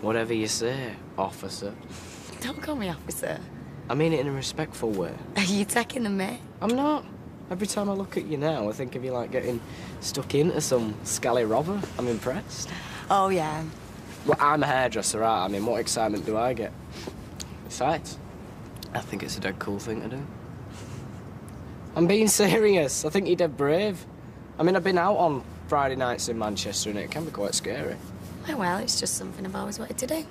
Whatever you say, officer. Don't call me officer. I mean it in a respectful way. Are you taking the mic? I'm not. Every time I look at you now, I think of you like getting stuck into some scally robber. I'm impressed. Oh, yeah. Well, I'm a hairdresser, right? I mean, what excitement do I get? Besides, I think it's a dead cool thing to do. I'm being serious. I think you're dead brave. I mean, I've been out on Friday nights in Manchester and it can be quite scary. Oh, well, it's just something I've always wanted to do.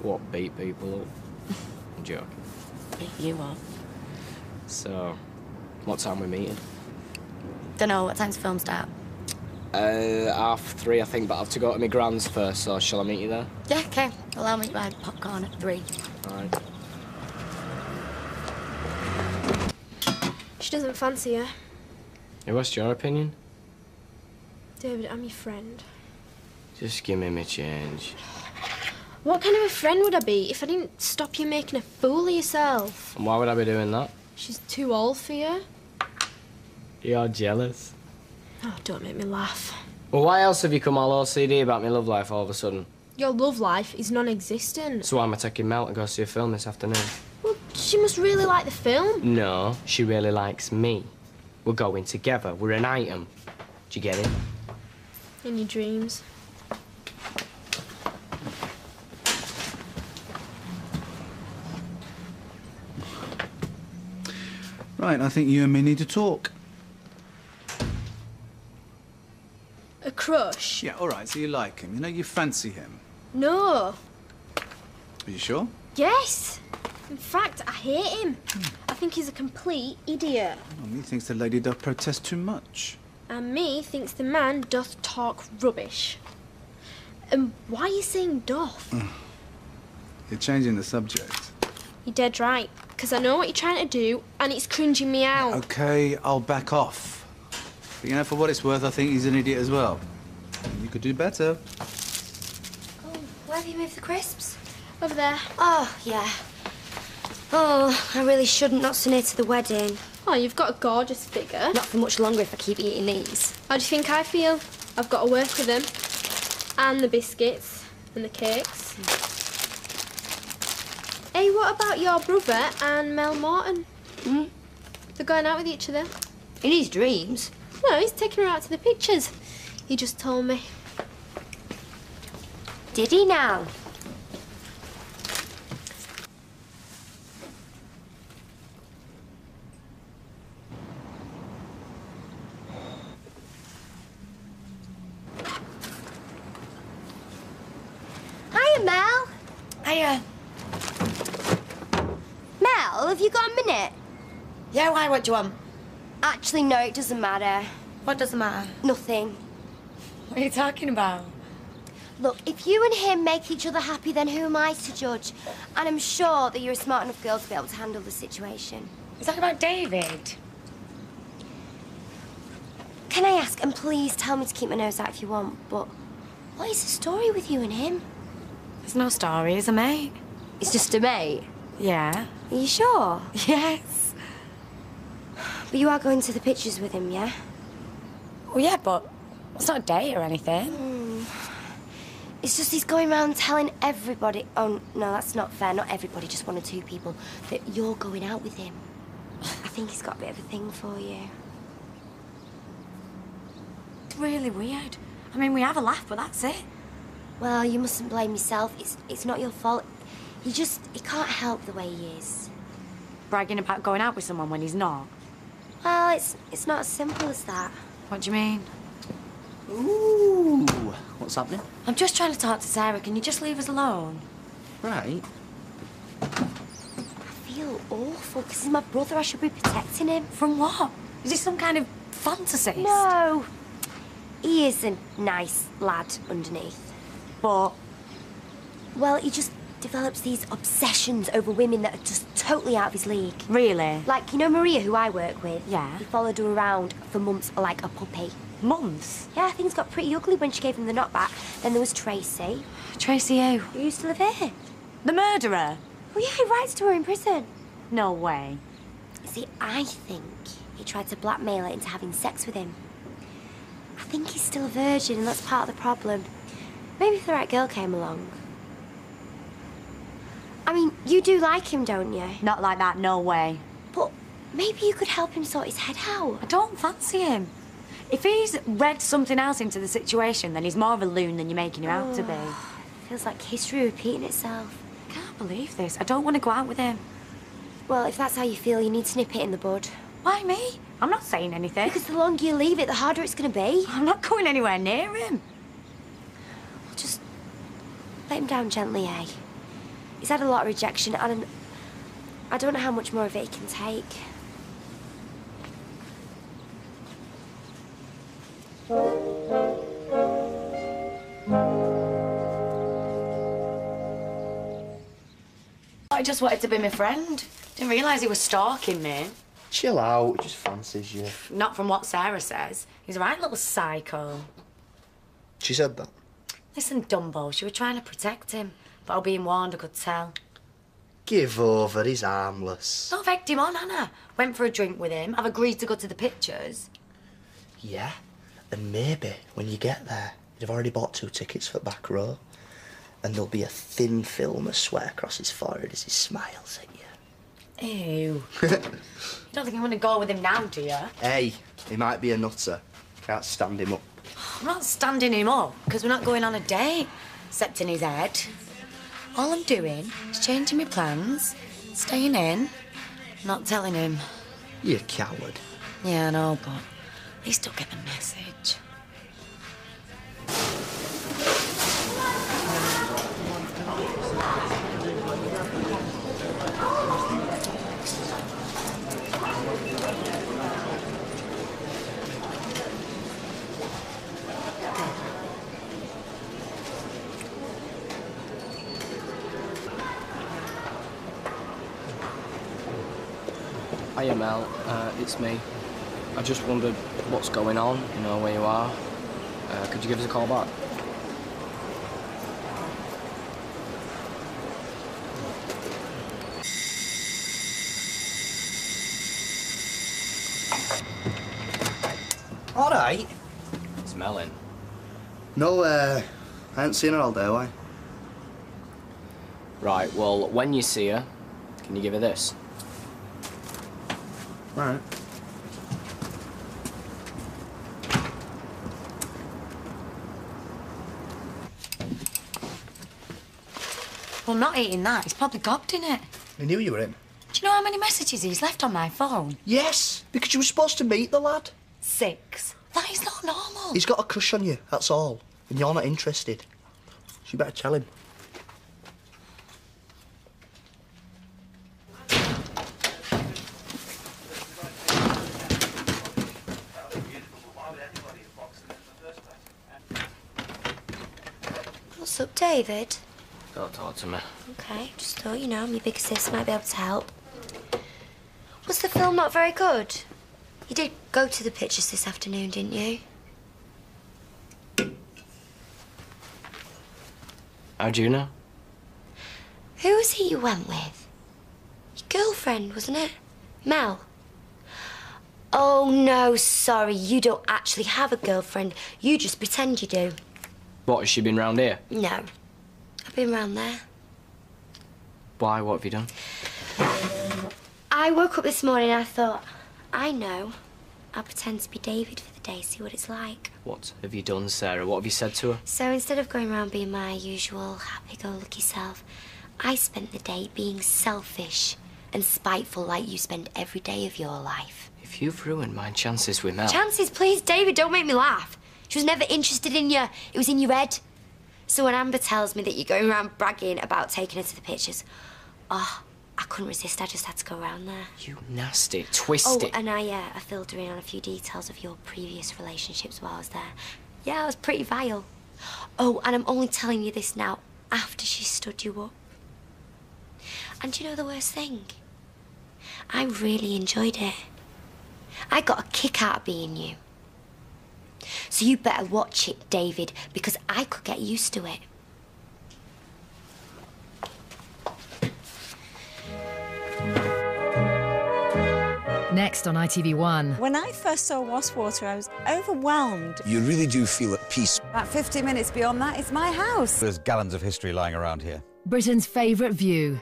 What, beat people up? I'm joking. Beat you up. So, what time we meeting? Don't know, what time's the film start? Uh, half three, I think, but I have to go to my grand's first, so shall I meet you there? Yeah, okay. Well, I'll meet by popcorn at three. All right. She doesn't fancy her. Hey, what's your opinion? David, I'm your friend. Just give me my change. What kind of a friend would I be if I didn't stop you making a fool of yourself? And why would I be doing that? She's too old for you. You're jealous. Oh, don't make me laugh. Well, why else have you come all OCD about my love life all of a sudden? Your love life is non-existent. So why am I taking Mel to go see a film this afternoon? Well, she must really like the film. No, she really likes me. We're going together. We're an item. Do you get it? In your dreams. Right, I think you and me need to talk. A crush? Yeah, all right, so you like him. You know, you fancy him. No. Are you sure? Yes. In fact, I hate him. I think he's a complete idiot. Well, me thinks the lady doth protest too much. And me thinks the man doth talk rubbish. And why are you saying doth? You're changing the subject. You're dead right. Because I know what you're trying to do, and it's cringing me out. Okay, I'll back off. But you know, for what it's worth, I think he's an idiot as well. You could do better. Oh, where have you moved the crisps? Over there. Oh, yeah. Oh, I really shouldn't. Not so near to the wedding. Oh, you've got a gorgeous figure. Not for much longer if I keep eating these. How do you think I feel? I've got to work with them. And the biscuits. And the cakes. Hey, what about your brother and Mel Morton? Hmm? They're going out with each other. In his dreams. No, he's taking her out to the pictures. He just told me. Did he now? Hiya, Mel. Hiya. Have you got a minute? Yeah, why? What do you want? Actually, no, it doesn't matter. What doesn't matter? Nothing. What are you talking about? Look, if you and him make each other happy, then who am I to judge? And I'm sure that you're a smart enough girl to be able to handle the situation. Is that about David? Can I ask, and please tell me to keep my nose out if you want, but what is the story with you and him? There's no story, is there, mate? It's just a mate. Yeah. Are you sure? Yes. But you are going to the pictures with him, yeah? Well, yeah, but it's not a date or anything. Hmm. It's just he's going around telling everybody. Oh, no, that's not fair. Not everybody, just one or two people. That you're going out with him. I think he's got a bit of a thing for you. It's really weird. I mean, we have a laugh, but that's it. Well, you mustn't blame yourself. It's it's not your fault. He just he can't help the way he is. Bragging about going out with someone when he's not. Well, it's it's not as simple as that. What do you mean? Ooh, what's happening? I'm just trying to talk to Sarah. Can you just leave us alone? Right. I feel awful because he's my brother. I should be protecting him. From what? Is this some kind of fantasy? No, he is a nice lad underneath. But Well, he just develops these obsessions over women that are just totally out of his league. really? Like, you know Maria, who I work with? Yeah. He followed her around for months like a puppy. Months? Yeah, things got pretty ugly when she gave him the knockback. Then there was Tracy, Tracy who? who used to live here. The murderer? Well, yeah, he writes to her in prison. No way. See, I think he tried to blackmail her into having sex with him. I think he's still a virgin, and that's part of the problem. Maybe if the right girl came along. I mean, you do like him, don't you? Not like that, no way. But maybe you could help him sort his head out. I don't fancy him. If he's read something else into the situation, then he's more of a loon than you're making him out to be. Feels like history repeating itself. I can't believe this. I don't want to go out with him. Well, if that's how you feel, you need to nip it in the bud. Why me? I'm not saying anything. Because the longer you leave it, the harder it's going to be. I'm not going anywhere near him. Just let him down gently, eh? He's had a lot of rejection, and I don't know how much more of it he can take. I just wanted to be my friend. Didn't realise he was stalking me. Chill out, he just fancies you. Not from what Sarah says. He's a right little psycho. She said that. Listen, Dumbo, she was trying to protect him. But I being warned, I could tell. Give over, he's harmless. I've egged him on, Hannah. Went for a drink with him. I've agreed to go to the pictures. Yeah, and maybe when you get there, you'd have already bought two tickets for back row. And there'll be a thin film of sweat across his forehead as he smiles at you. Ew. you don't think I'm going to go with him now, do you? Hey, he might be a nutter. Can't stand him up. I'm not standing him up because we're not going on a date, except in his head. All I'm doing is changing my plans, staying in, not telling him. You coward. Yeah, I know, but at least he'll get the message. Hiya, Mel. Uh, it's me. I just wondered what's going on, you know, where you are. Uh, could you give us a call back? All right. It's Melin. No, uh, I haven't seen her all day, why? Right, well, when you see her, can you give her this? Right. Well, not eating that. He's probably gobbed in it. I knew you were in. Do you know how many messages he's left on my phone? Yes, because you were supposed to meet the lad. Six. That is not normal. He's got a crush on you, that's all. And you're not interested. So you better tell him. What's up, David? Don't talk to me. Okay, just thought, you know, my big sis might be able to help. Was the film not very good? You did go to the pictures this afternoon, didn't you? How'd you know? Who was he you went with? Your girlfriend, wasn't it? Mel? Oh, no, sorry. You don't actually have a girlfriend. You just pretend you do. What, has she been round here? No. I've been round there. Why, what have you done? I woke up this morning and I thought, I know. I'll pretend to be David for the day, see what it's like. What have you done, Sarah? What have you said to her? So instead of going around being my usual happy-go-lucky self, I spent the day being selfish and spiteful like you spend every day of your life. If you've ruined my chances with Mel... Chances, please, David, don't make me laugh. She was never interested in you. It was in your head. So when Amber tells me that you're going around bragging about taking her to the pictures, oh, I couldn't resist. I just had to go around there. You nasty, twisted. Oh, and I, uh, I filled her in on a few details of your previous relationships while I was there. Yeah, I was pretty vile. Oh, and I'm only telling you this now after she stood you up. And do you know the worst thing? I really enjoyed it. I got a kick out of being you. So you better watch it, David, because I could get used to it. Next on ITV1. When I first saw Wastwater, I was overwhelmed. You really do feel at peace. About 50 minutes beyond that, it's my house. There's gallons of history lying around here. Britain's favourite view.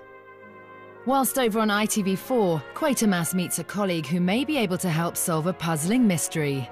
Whilst over on ITV4, Quatermass meets a colleague who may be able to help solve a puzzling mystery.